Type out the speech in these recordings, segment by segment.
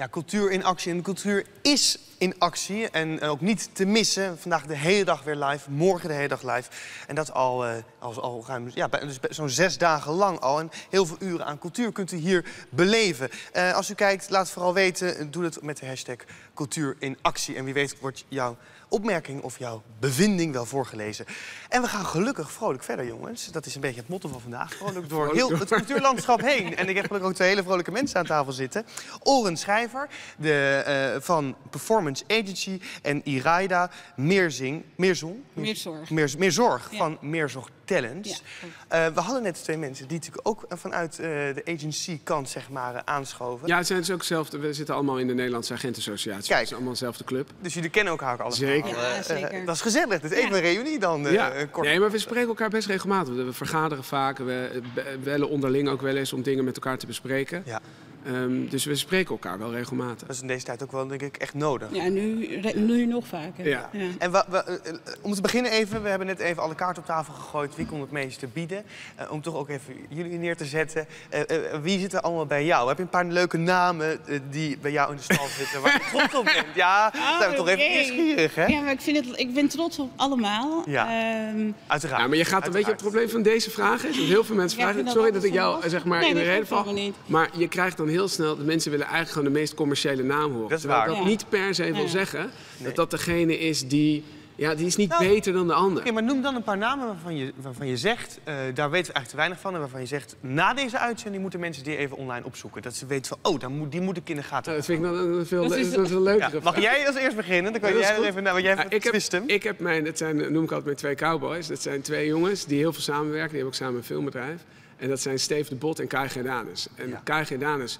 Ja, cultuur in actie. En cultuur is in actie. En ook niet te missen. Vandaag de hele dag weer live. Morgen de hele dag live. En dat al, uh, al, al ruim ja, dus zo'n zes dagen lang al. En heel veel uren aan cultuur kunt u hier beleven. Uh, als u kijkt, laat vooral weten. Doe het met de hashtag cultuur in actie. En wie weet wordt jouw opmerking of jouw bevinding wel voorgelezen. En we gaan gelukkig vrolijk verder, jongens. Dat is een beetje het motto van vandaag. Vrolijk door heel het cultuurlandschap heen. En ik heb gelukkig ook twee hele vrolijke mensen aan tafel zitten. Oren Schrijver de, uh, van Performance Agency en Iraida Meerzing, Meerzong? Meerzorg. Meer, Meerzorg ja. van Meerzorg Talents. Ja, uh, we hadden net twee mensen die natuurlijk ook vanuit uh, de agency-kant zeg maar, aanschoven. Ja, het zijn dus ook zelf, we zitten allemaal in de Nederlandse Agentenassociatie. Kijk. Het is allemaal dezelfde club. Dus jullie kennen elkaar ook allemaal? Zeker. Ja, zeker. dat is gezellig. Het is even een reunie dan. ja. kort. Nee, maar we spreken elkaar best regelmatig. We vergaderen vaak. We bellen onderling ook wel eens om dingen met elkaar te bespreken. Ja. Um, dus we spreken elkaar wel regelmatig. Dat is in deze tijd ook wel, denk ik, echt nodig. Ja, nu, nu nog vaker. Ja. ja. En we, we, om te beginnen even, we hebben net even alle kaarten op tafel gegooid. Wie kon het meeste bieden? Uh, om toch ook even jullie neer te zetten. Uh, uh, wie zit er allemaal bij jou? Heb je een paar leuke namen die bij jou in de stal zitten waar je trots op bent? Ja, oh, zijn we toch even nieuwsgierig, hè? Ja, maar ik, vind het, ik ben trots op allemaal. Ja, um, uiteraard. Ja, maar je gaat een beetje het probleem van deze vraag is. Dat heel veel mensen vragen, sorry dat ik jou zeg maar nee, in de reden val. Maar je krijgt dan heel snel, de mensen willen eigenlijk gewoon de meest commerciële naam horen. Dat is Terwijl waar. dat ja. niet per se wil zeggen nee. dat dat degene is die... Ja, die is niet nou, beter dan de ander. Oké, okay, maar noem dan een paar namen waarvan je, waarvan je zegt... Uh, daar weten we eigenlijk te weinig van. En waarvan je zegt, na deze uitzending moeten mensen die even online opzoeken. Dat ze weten van, oh, dan moet, die moet ik in de gaten ja, Dat vind ik dan een veel, dat is, dat leukere ja, Mag jij als eerst beginnen? Dan kan jij er even... Nou, want jij ja, ik, heb, ik heb mijn, dat zijn, noem ik altijd mijn twee cowboys. Dat zijn twee jongens die heel veel samenwerken. Die hebben ook samen een filmbedrijf. En dat zijn Steve de Bot en Kai Gerdanus. En ja. Kai Gerdanus...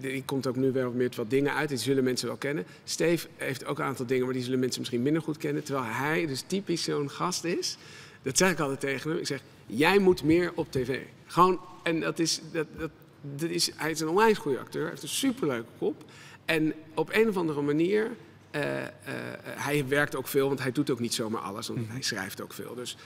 Die komt ook nu wel met wat dingen uit. Die zullen mensen wel kennen. Steve heeft ook een aantal dingen, maar die zullen mensen misschien minder goed kennen. Terwijl hij dus typisch zo'n gast is. Dat zeg ik altijd tegen hem. Ik zeg, jij moet meer op tv. Gewoon, en dat is, dat, dat, dat is, hij is een onwijs goede acteur. Hij heeft een superleuke kop. En op een of andere manier, uh, uh, hij werkt ook veel, want hij doet ook niet zomaar alles. Want hij schrijft ook veel. Dus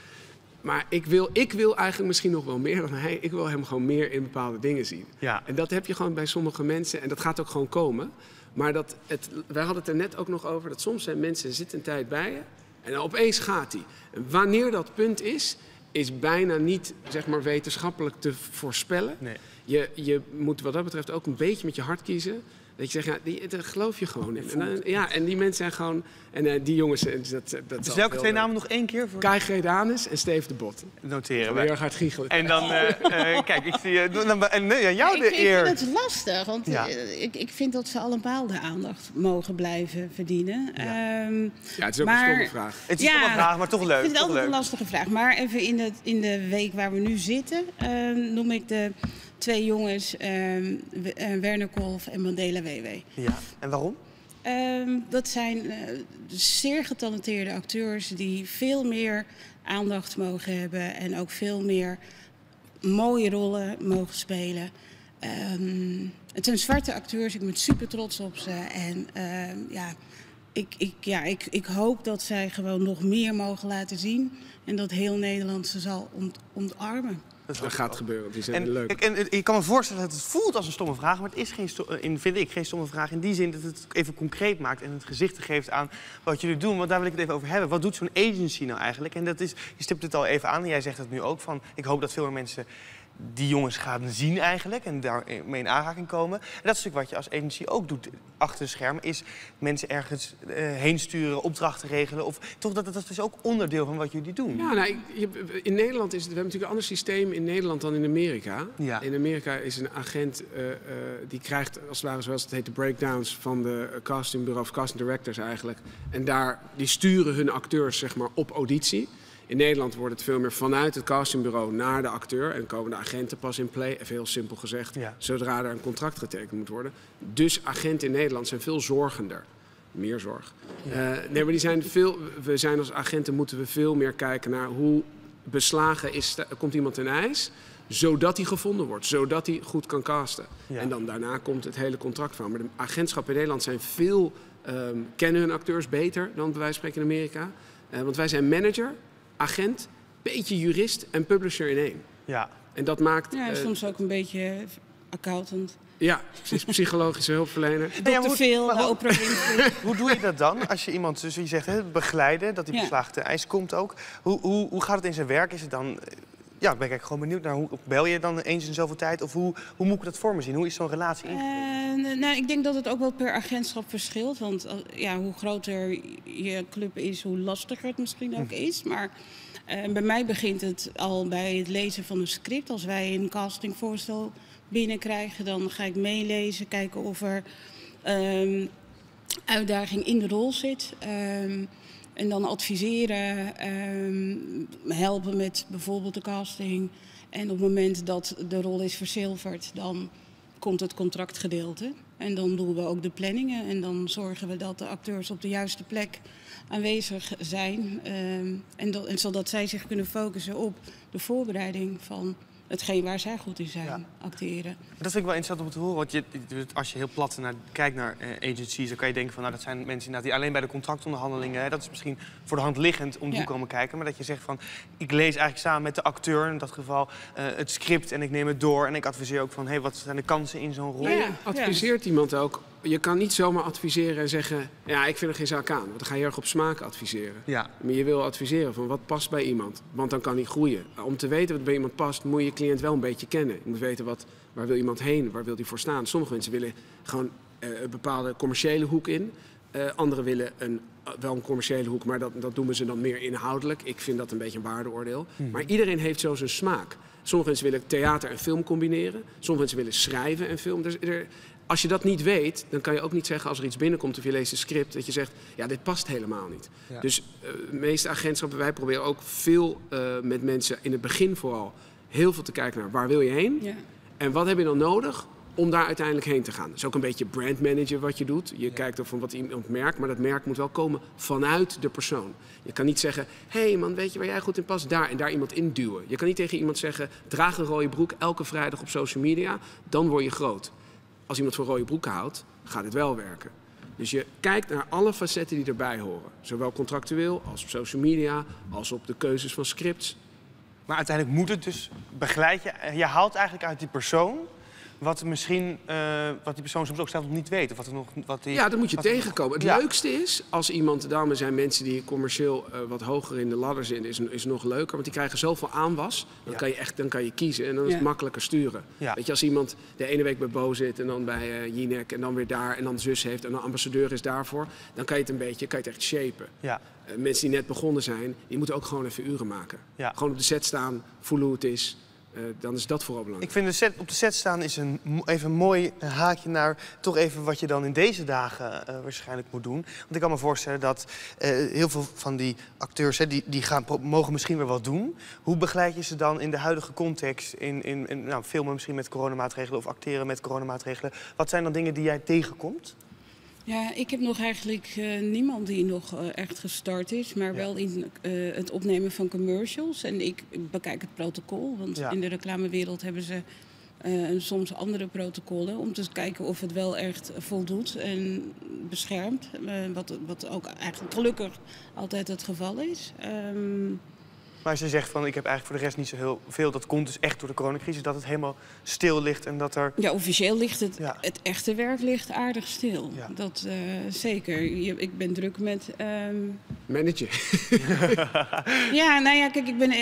maar ik wil, ik wil eigenlijk misschien nog wel meer dan hij. Ik wil hem gewoon meer in bepaalde dingen zien. Ja. En dat heb je gewoon bij sommige mensen. En dat gaat ook gewoon komen. Maar dat het, wij hadden het er net ook nog over. Dat soms zijn mensen zitten een tijd bij je. En dan opeens gaat hij. En wanneer dat punt is, is bijna niet zeg maar, wetenschappelijk te voorspellen. Nee. Je, je moet wat dat betreft ook een beetje met je hart kiezen. Dat je zegt, ja, die, daar geloof je gewoon in. En, dan, ja, en die mensen zijn gewoon... En uh, die jongens... Dat, dat dus welke twee namen nog één keer? Voor... Kai Gredanus en Steve de Bot. Noteren we. Heel hard giechelen. En dan... Uh, uh, kijk, ik zie... en ja, jou de ik, eer. Ik vind het lastig, want ja. ik, ik vind dat ze allemaal de aandacht mogen blijven verdienen. Ja, um, ja het is ook maar, een stomme vraag. Het is een stomme vraag, maar toch leuk. Ik vind het altijd leuk. een lastige vraag. Maar even in de, in de week waar we nu zitten, noem ik de twee jongens, um, Werner Kolf en Mandela WW. Ja, en waarom? Um, dat zijn uh, zeer getalenteerde acteurs die veel meer aandacht mogen hebben en ook veel meer mooie rollen mogen spelen. Um, het zijn zwarte acteurs, ik ben super trots op ze. En ja, ik, ik, ja ik, ik hoop dat zij gewoon nog meer mogen laten zien en dat heel Nederland ze zal ont, ontarmen. Dat, dat gaat gebeuren, die zijn en, leuk. En, en, ik kan me voorstellen dat het voelt als een stomme vraag, maar het is geen, in, vind ik geen stomme vraag in die zin dat het even concreet maakt en het gezicht geeft aan wat jullie doen. Want daar wil ik het even over hebben. Wat doet zo'n agency nou eigenlijk? En dat is, je stipt het al even aan en jij zegt het nu ook van, ik hoop dat veel meer mensen die jongens gaan zien eigenlijk en daarmee in aanraking komen. En dat is natuurlijk wat je als agency ook doet achter de schermen, is mensen ergens uh, heen sturen, opdrachten regelen. Of toch dat, dat is ook onderdeel van wat jullie doen. Ja, nou, ik, je, in Nederland is het, we hebben natuurlijk een ander systeem in Nederland dan in Amerika. Ja. In Amerika is een agent uh, uh, die krijgt als het ware zoals het heet de breakdowns van de castingbureau of casting directors eigenlijk. En daar die sturen hun acteurs zeg maar op auditie. In Nederland wordt het veel meer vanuit het castingbureau naar de acteur. En komen de agenten pas in play. Even heel simpel gezegd. Ja. Zodra er een contract getekend moet worden. Dus agenten in Nederland zijn veel zorgender. Meer zorg. Ja. Uh, nee, maar die zijn veel, we zijn als agenten moeten we veel meer kijken naar hoe beslagen is, komt iemand ten ijs. Zodat hij gevonden wordt. Zodat hij goed kan casten. Ja. En dan daarna komt het hele contract van. Maar de agentschappen in Nederland zijn veel, um, kennen hun acteurs beter dan bij wijze van spreken in Amerika. Uh, want wij zijn manager agent, beetje jurist en publisher in één. Ja. En dat maakt... Ja, uh, soms ook een beetje accountant. Ja, ze is psychologische hulpverlener. Ja, hoe- Phil, maar hoe-. Hoe doe je dat dan? Als je iemand, dus je zegt, hè, begeleiden, dat die Ja. beslaagde ijs komt ook. Hoe, hoe, hoe gaat het in zijn werk? Is het dan... Ja, ik ben ik gewoon benieuwd naar hoe bel je dan eens in zoveel tijd? Of hoe, hoe moet ik dat voor me zien? Hoe is zo'n relatie ingericht? Eh, nou, ik denk dat het ook wel per agentschap verschilt. Want eh, ja, hoe groter je club is, hoe lastiger het misschien ook is. Maar eh, bij mij begint het al bij het lezen van een script. Als wij een castingvoorstel binnenkrijgen, dan ga ik meelezen, kijken of er ehm, uitdaging in de rol zit. Ehm, en dan adviseren, ehm, helpen met bijvoorbeeld de casting. En op het moment dat de rol is verzilverd, dan komt het contractgedeelte. En dan doen we ook de planningen. En dan zorgen we dat de acteurs op de juiste plek aanwezig zijn. Ehm, en, dat, en zodat zij zich kunnen focussen op de voorbereiding van hetgeen waar zij goed in zijn, Ja. acteren. Dat vind ik wel interessant om te horen. Want je, als je heel plat naar, kijkt naar eh, agencies, dan kan je denken van nou, dat zijn mensen die alleen bij de contractonderhandelingen, hè, dat is misschien voor de hand liggend om Ja. komen kijken. Maar dat je zegt van ik lees eigenlijk samen met de acteur, in dat geval eh, het script en ik neem het door. En ik adviseer ook van hé, wat zijn de kansen in zo'n rol? Ja. Adviseert iemand ook? Je kan niet zomaar adviseren en zeggen... ja, ik vind er geen zaak aan. Want dan ga je erg op smaak adviseren. Ja. Maar je wil adviseren van wat past bij iemand. Want dan kan hij groeien. Om te weten wat bij iemand past, moet je je cliënt wel een beetje kennen. Je moet weten wat, waar wil iemand heen, waar wil hij voor staan. Sommige mensen willen gewoon eh, een bepaalde commerciële hoek in. Eh anderen willen een, eh, wel een commerciële hoek, maar dat, dat doen ze dan meer inhoudelijk. Ik vind dat een beetje een waardeoordeel. Maar iedereen heeft zo zijn smaak. Sommige mensen willen theater en film combineren. Sommige mensen willen schrijven en film. Dus er, als je dat niet weet, dan kan je ook niet zeggen als er iets binnenkomt of je leest een script, dat je zegt, ja, dit past helemaal niet. Ja. Dus eh, de meeste agentschappen, wij proberen ook veel eh, met mensen in het begin vooral heel veel te kijken naar waar wil je heen Ja. en wat heb je dan nodig om daar uiteindelijk heen te gaan. Dat is ook een beetje brandmanager wat je doet. Je kijkt ook van wat iemand merkt, maar dat merk moet wel komen vanuit de persoon. Je kan niet zeggen, hé hey man, weet je waar jij goed in past? Daar en daar iemand induwen. Je kan niet tegen iemand zeggen, draag een rode broek elke vrijdag op social media, dan word je groot. Als iemand van rode broeken houdt, gaat het wel werken. Dus je kijkt naar alle facetten die erbij horen. Zowel contractueel als op social media, als op de keuzes van scripts. Maar uiteindelijk moet het dus begeleid je. Je haalt eigenlijk uit die persoon wat misschien eh, wat die persoon soms ook zelf nog niet weet. Of wat er nog, wat die, Ja, dat moet je tegenkomen. Het Ja. leukste is als iemand, daarom zijn mensen die commercieel eh, wat hoger in de ladder zitten, is, is nog leuker. Want die krijgen zoveel aanwas. Dan, Ja. kan je echt, dan kan je kiezen en dan is het makkelijker sturen. Weet je, als iemand de ene week bij Bo zit en dan bij eh Jinek en dan weer daar en dan zus heeft en dan ambassadeur is daarvoor, dan kan je het een beetje, kan je het echt shapen. Ja. Mensen die net begonnen zijn, die moeten ook gewoon even uren maken. Ja. Gewoon op de set staan, voelen hoe het is. Eh, dan is dat vooral belangrijk. Ik vind de set, op de set staan is een, even een mooi haakje naar toch even wat je dan in deze dagen eh, waarschijnlijk moet doen. Want ik kan me voorstellen dat eh, heel veel van die acteurs hè, die, die gaan, mogen misschien weer wat doen. Hoe begeleid je ze dan in de huidige context? In, in, in nou, filmen misschien met coronamaatregelen of acteren met coronamaatregelen. Wat zijn dan dingen die jij tegenkomt? Ja, ik heb nog eigenlijk eh, niemand die nog eh, echt gestart is, maar Ja. wel in eh, het opnemen van commercials. En ik bekijk het protocol, want Ja. in de reclamewereld hebben ze soms andere protocollen om te kijken of het wel echt voldoet en beschermt. wat, wat ook eigenlijk gelukkig altijd het geval is. Ehm, Maar als je zegt van ik heb eigenlijk voor de rest niet zo heel veel, dat komt dus echt door de coronacrisis, dat het helemaal stil ligt en dat er. ja, officieel ligt het, Ja. het echte werk ligt aardig stil. Ja. Dat eh, zeker. Je, ik ben druk met ehm, Managen. Ja, nou ja, kijk, ik ben,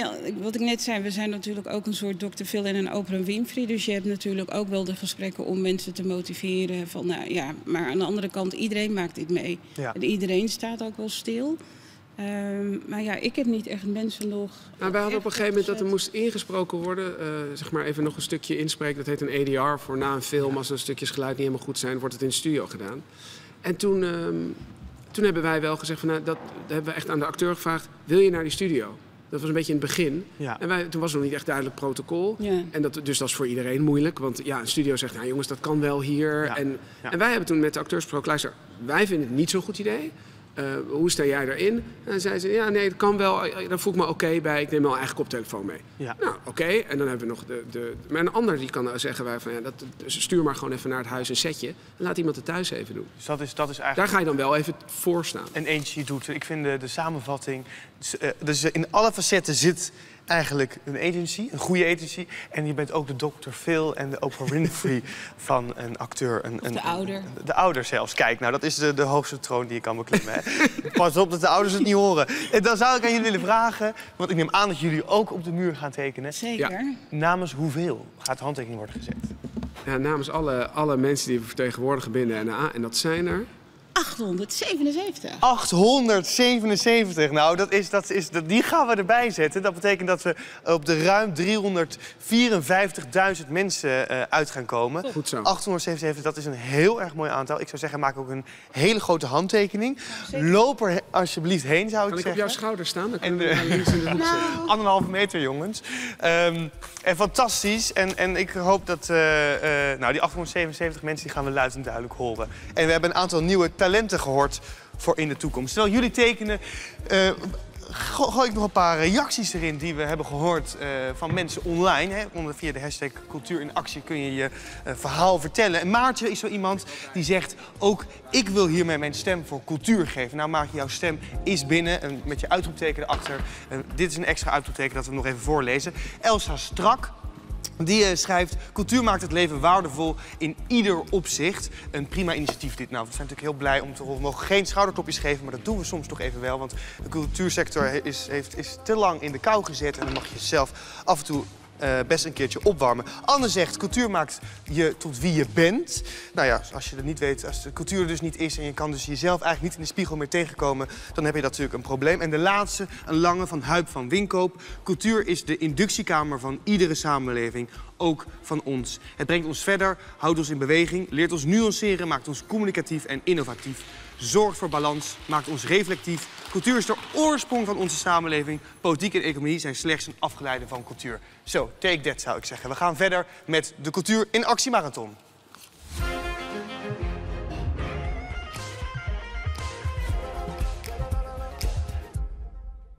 wat ik net zei, we zijn natuurlijk ook een soort Dr. Phil en een Oprah Winfrey. Dus je hebt natuurlijk ook wel de gesprekken om mensen te motiveren. Van, nou ja, maar aan de andere kant, iedereen maakt dit mee. Ja. En iedereen staat ook wel stil. Ehm, maar ja, ik heb niet echt mensen nog... Nou, wij hadden op een gegeven moment dat er moest ingesproken worden. eh, zeg maar even nog een stukje inspreken. Dat heet een EDR voor na een film. Als er stukjes geluid niet helemaal goed zijn, wordt het in de studio gedaan. En toen, ehm, toen hebben wij wel gezegd, van, nou, dat, dat hebben we echt aan de acteur gevraagd. Wil je naar die studio? Dat was een beetje in het begin. Ja. En wij, toen was er nog niet echt duidelijk protocol. Ja. En dat, dus dat is voor iedereen moeilijk. Want ja, een studio zegt, nou jongens, dat kan wel hier. Ja, En, ja. en wij hebben toen met de acteurs gesproken, luister, wij vinden het niet zo'n goed idee. Eh, hoe sta jij daarin? En dan zei ze, ja, nee, dat kan wel. Eh, Daar voel ik me oké bij. Ik neem mijn eigen koptelefoon mee. Ja. Nou, oké. En dan hebben we nog de, de... Maar een ander die kan zeggen wij van, ja, dat, dus stuur maar gewoon even naar het huis een setje. En laat iemand het thuis even doen. Dus dat is, dat is eigenlijk. Daar ga je dan wel even voor staan. een agency doet. Ik vind de, de samenvatting. Dus, eh, dus in alle facetten zit eigenlijk een agency, een goede agency. En je bent ook de Dr. Phil en de Oprah Winfrey van een acteur. Een, een, de ouder. Een, de ouder zelfs. Kijk, nou dat is de, de hoogste troon die je kan beklimmen. Hè? Pas op dat de ouders het niet horen. En dan zou ik aan jullie willen vragen, want ik neem aan dat jullie ook op de muur gaan tekenen. Zeker. Namens hoeveel gaat de handtekening worden gezet? Ja, namens alle, alle mensen die we vertegenwoordigen binnen NA, en dat zijn er 877. 877. Nou, dat is, dat is, dat, die gaan we erbij zetten. Dat betekent dat we op de ruim 354.000 mensen uh, uit gaan komen. Goed zo. 877, dat is een heel erg mooi aantal. Ik zou zeggen, maak ook een hele grote handtekening. Loop er alsjeblieft heen, zou ik kan zeggen. Kan ik op jouw schouder staan? Dan en, we uh, links in de hoek nou. Anderhalve meter, jongens. Um, en fantastisch. En, en ik hoop dat uh, nou, die 877 mensen die gaan we luid en duidelijk horen. En we hebben een aantal nieuwe talenten gehoord voor in de toekomst. Terwijl jullie tekenen, uh, gooi ik nog een paar reacties erin die we hebben gehoord uh, van mensen online. Hè. Onder, via de hashtag Cultuur in Actie kun je je uh, verhaal vertellen. En Maartje is zo iemand die zegt, ook ik wil hiermee mijn stem voor cultuur geven. Nou Maartje, jouw stem is binnen en met je uitroepteken erachter. dit is een extra uitroepteken dat we nog even voorlezen. Elsa Strak, die uh, schrijft, cultuur maakt het leven waardevol in ieder opzicht. Een prima initiatief dit. Nou, we zijn natuurlijk heel blij om te horen. We mogen geen schouderklopjes geven, maar dat doen we soms toch even wel. Want de cultuursector is, heeft, is te lang in de kou gezet. En dan mag je zelf af en toe uh, best een keertje opwarmen. Anne zegt, cultuur maakt je tot wie je bent. Nou ja, als je het niet weet, als de cultuur dus niet is... en je kan dus jezelf eigenlijk niet in de spiegel meer tegenkomen... dan heb je natuurlijk een probleem. En de laatste, een lange van Huip van Winkoop. Cultuur is de inductiekamer van iedere samenleving, ook van ons. Het brengt ons verder, houdt ons in beweging... leert ons nuanceren, maakt ons communicatief en innovatief zorgt voor balans, maakt ons reflectief. Cultuur is de oorsprong van onze samenleving. Politiek en economie zijn slechts een afgeleide van cultuur. Zo, take that zou ik zeggen. We gaan verder met de Cultuur in Actie Marathon.